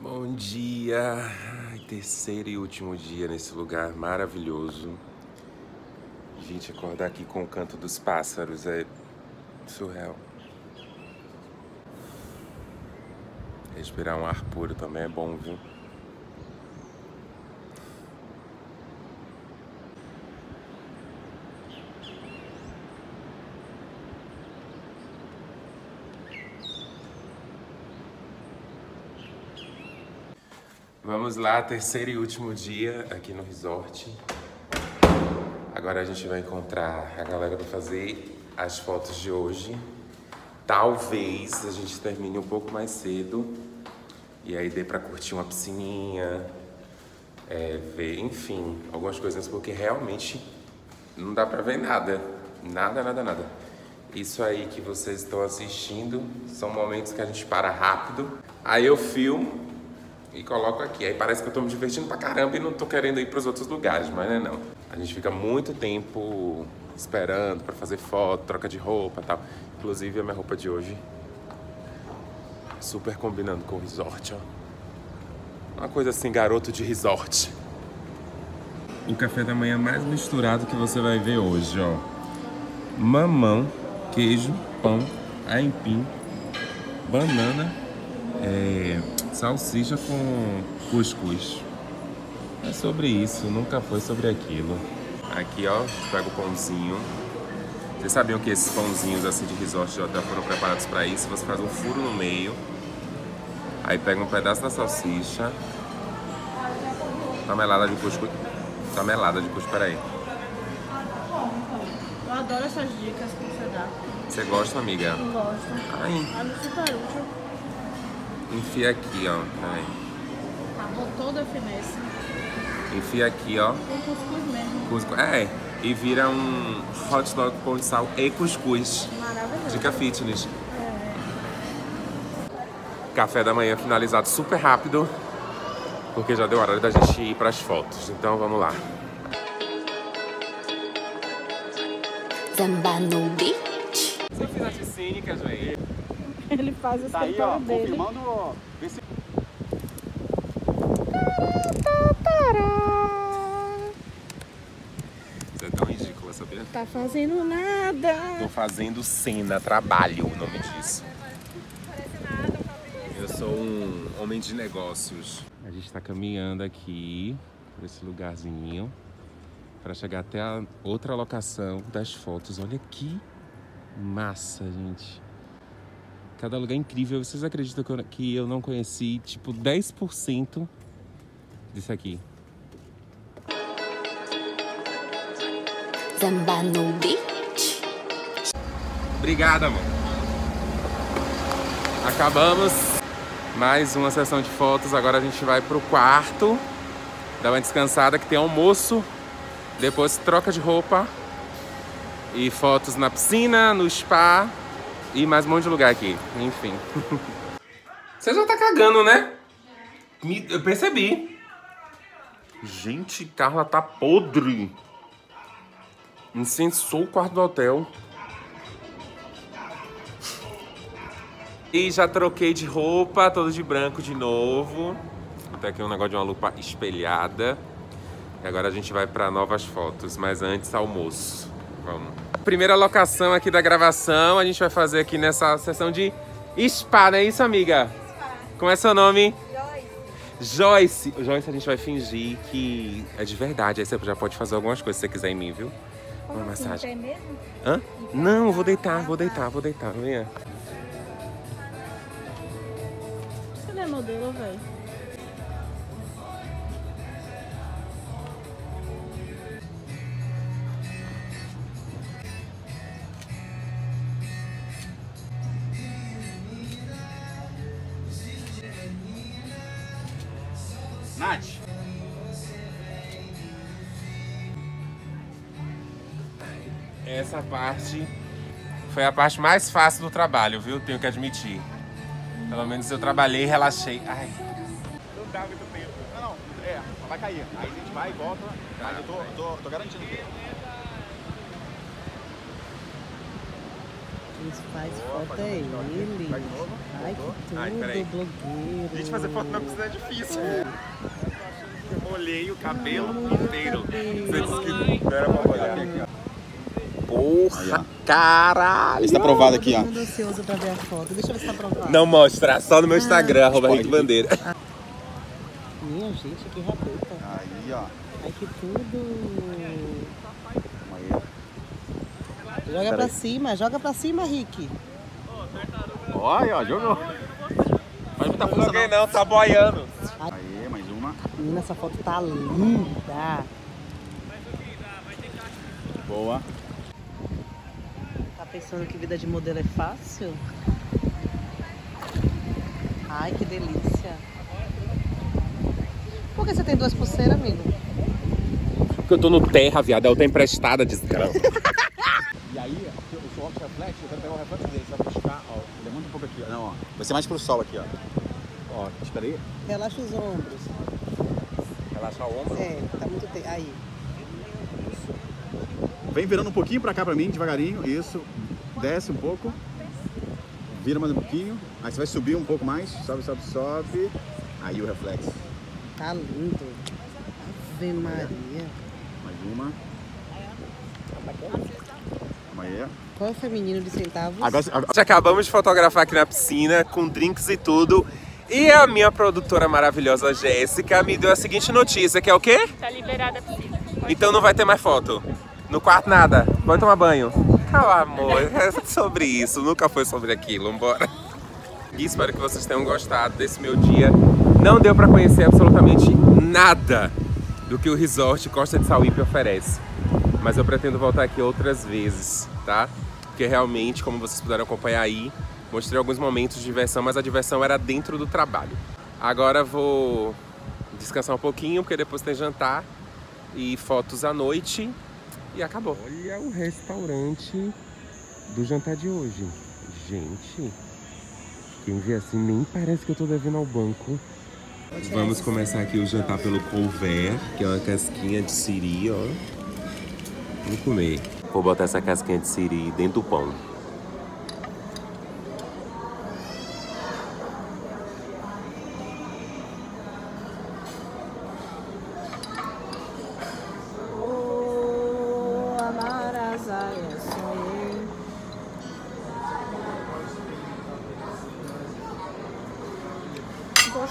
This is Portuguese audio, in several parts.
Bom dia! Terceiro e último dia nesse lugar maravilhoso. Gente, acordar aqui com o canto dos pássaros é surreal. Respirar um ar puro também é bom, viu? Vamos lá, terceiro e último dia aqui no resort. Agora a gente vai encontrar a galera para fazer as fotos de hoje. Talvez a gente termine um pouco mais cedo e aí dê para curtir uma piscininha, é, ver, enfim, algumas coisas, porque realmente não dá para ver nada, nada, nada, nada. Isso aí que vocês estão assistindo são momentos que a gente para rápido. Aí eu filmo e coloco aqui. Aí parece que eu tô me divertindo pra caramba e não tô querendo ir pros outros lugares, mas não é não. A gente fica muito tempo esperando pra fazer foto, troca de roupa tal. Inclusive a minha roupa de hoje super combinando com o resort, ó. Uma coisa assim, garoto de resort. O café da manhã mais misturado que você vai ver hoje, ó. Mamão, queijo, pão, aipim, banana, é, salsicha com cuscuz. É sobre isso, nunca foi sobre aquilo. Aqui, ó, pega o pãozinho. Vocês sabiam que esses pãozinhos assim de resort de hotel foram preparados para isso? Você faz um furo no meio, aí pega um pedaço da salsicha, tamelada de cuscuz, tamelada de cuscuz, peraí. Eu adoro essas dicas que você dá. Você gosta, amiga? Eu gosto. Ai, É super útil. Enfia aqui, ó. Peraí. Acabou toda a finesse. Enfia aqui, ó. Com cuscuz mesmo. Cuscuz. É, e vira um hot dog com sal e cuscuz. Maravilhoso. Dica fitness. Café da manhã finalizado super rápido, porque já deu hora da gente ir para as fotos. Então vamos lá. Samba no beach. Você fez arte cênica, gente? Ele faz o Tá aí, ó, dele. confirmando, ó. Vê se Você é tão ridícula, sabia? Tá fazendo nada. Tô fazendo cena, trabalho, o nome disso. Eu sou um homem de negócios. A gente tá caminhando aqui por esse lugarzinho para chegar até a outra locação das fotos. Olha que massa, gente. Cada lugar é incrível. Vocês acreditam que eu, que eu não conheci tipo 10% disso aqui? Samba no beach. Obrigado, amor. Acabamos mais uma sessão de fotos. Agora a gente vai pro quarto, dar uma descansada que tem almoço. Depois troca de roupa e fotos na piscina, no spa e mais um monte de lugar aqui. Enfim. Você já tá cagando, né? Me- Eu percebi. Gente, Carla tá podre. Incensou o quarto do hotel. E já troquei de roupa, todo de branco de novo. Até aqui um negócio de uma lupa espelhada. E agora a gente vai para novas fotos, mas antes almoço. Vamos. Primeira locação aqui da gravação, a gente vai fazer aqui nessa sessão de spa, não é isso, amiga? Como é seu nome? Joyce. Joyce. Joyce, a gente vai fingir que é de verdade. Aí você já pode fazer algumas coisas se você quiser em mim, viu? Uma massagem. Tem mesmo? Hã? Não, vou deitar, vou deitar, vou deitar. Venha. Você não é modelo, velho? Essa parte foi a parte mais fácil do trabalho, viu? Tenho que admitir. Pelo menos eu trabalhei e relaxei. Ai, não dá muito tempo. Não, não, é, só vai cair. Aí a gente vai e volta, mas eu tô, tô, tô garantindo que. Quem faz foto é ele. Ai, que tudo, Ai, peraí. blogueiro. Gente, fazer foto na piscina é difícil. Eu molhei o cabelo inteiro. Você disse que não era pra molhar. Porra, caralho! Está aprovado aqui, ó. Ansioso pra ver a foto. Deixa eu ver se tá aprovado. Não mostra, só no meu Instagram, arroba Henrique Bandeira. Minha gente, que rabeta. Aí, ó. Ai, que tudo. Aí, Joga pra cima, joga pra cima, Rick. ó. Aí, ó, jogou. Faz muita força Joguei não, tá boiando. Aí, mais uma. Menina, essa foto tá linda. Boa. Pensando que vida de modelo é fácil? Ai, que delícia. Por que você tem duas pulseiras, amigo? Porque eu tô no terra, viado, é outra emprestada, desgraça. E aí, o sol que reflete, eu quero pegar o reflexo dele, você vai buscar, ó. Levanta um pouco aqui, ó. Não, ó. Vai ser mais pro sol aqui, ó. Ó, espera aí. Relaxa os ombros. Relaxa o ombro. É, tá muito tempo. Aí. Vem virando um pouquinho pra cá pra mim, devagarinho. Isso. Desce um pouco. Vira mais um pouquinho. Aí você vai subir um pouco mais. Sobe, sobe, sobe. Aí o reflexo. Tá lindo. Ave Maria. Mais uma. Aí. Qual é o feminino de centavos? Agora, acabamos de fotografar aqui na piscina, com drinks e tudo. E a minha produtora maravilhosa Jéssica me deu a seguinte notícia, que é o quê? Tá liberada a piscina. Então não vai ter mais foto. No quarto nada. Vai tomar banho. Calma, amor. É sobre isso. Nunca foi sobre aquilo. Vambora. E espero que vocês tenham gostado desse meu dia. Não deu pra conhecer absolutamente nada do que o Resort Costa de Sauípe oferece. Mas eu pretendo voltar aqui outras vezes, tá? Porque realmente, como vocês puderam acompanhar aí, mostrei alguns momentos de diversão, mas a diversão era dentro do trabalho. Agora vou descansar um pouquinho, porque depois tem jantar e fotos à noite e acabou. Olha o restaurante do jantar de hoje. Gente, quem vê assim nem parece que eu tô devendo ao banco. Vamos começar aqui o jantar pelo couver, que é uma casquinha de siri, ó. Vamos comer. Vou botar essa casquinha de siri dentro do pão.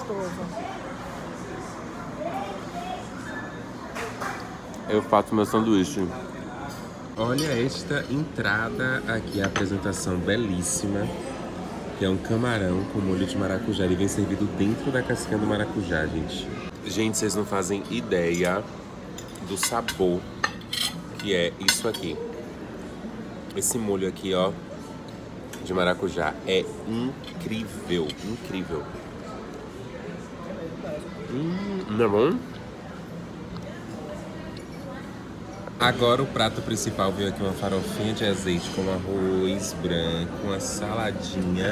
Gostoso. Eu faço meu sanduíche. Olha esta entrada aqui, a apresentação belíssima, que é um camarão com molho de maracujá. Ele vem servido dentro da casquinha do maracujá, gente. Gente, vocês não fazem ideia do sabor que é isso aqui. Esse molho aqui, ó, de maracujá é incrível, incrível. Hum, não é bom? Agora o prato principal veio aqui uma farofinha de azeite com arroz branco, uma saladinha.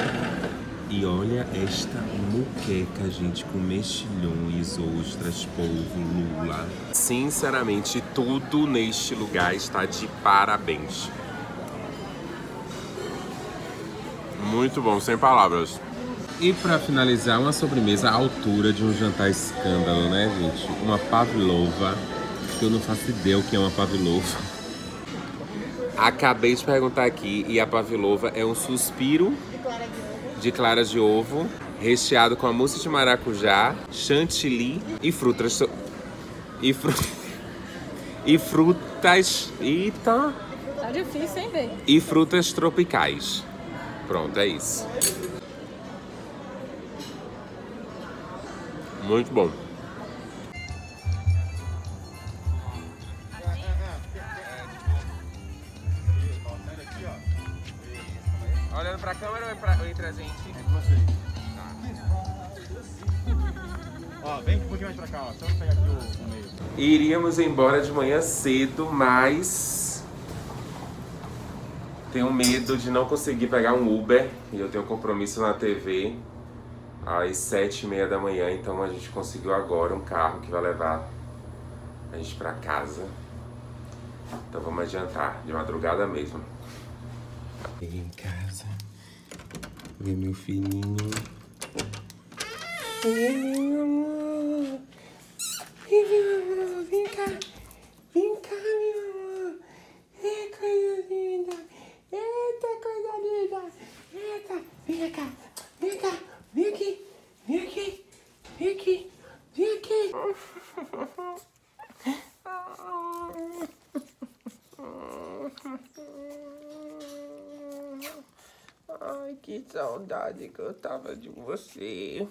E olha esta muqueca, gente, com mexilhões, ostras, polvo, lula. Sinceramente, tudo neste lugar está de parabéns. Muito bom, sem palavras. E para finalizar, uma sobremesa à altura de um jantar escândalo, né, gente? Uma pavlova, que eu não faço ideia o que é uma pavlova. Acabei de perguntar aqui e a pavlova é um suspiro de claras de ovo, recheado com a mousse de maracujá, chantilly e frutas so- e, fru... e frutas eita, Tá difícil, hein, velho? e frutas tropicais. Pronto, é isso. Muito bom. Olhando pra câmera ou, pra, ou entre a gente? Ó, vem um pouquinho mais pra cá, ó. Só pegar aqui o, o meio. Iríamos embora de manhã cedo, mas tenho medo de não conseguir pegar um Uber e eu tenho um compromisso na TV às sete e meia da manhã, então a gente conseguiu agora um carro que vai levar a gente pra casa. Então vamos adiantar, de madrugada mesmo. Cheguei em casa, ver meu filhinho. Meu amor. Vem, meu amor, vem cá. Vem cá, meu amor. É coisa linda. Eita, coisa linda. Eita, vem. Vem cá. Vem aqui. Vem aqui. Vem aqui. Vem aqui. Ai, que saudade que eu tava de você.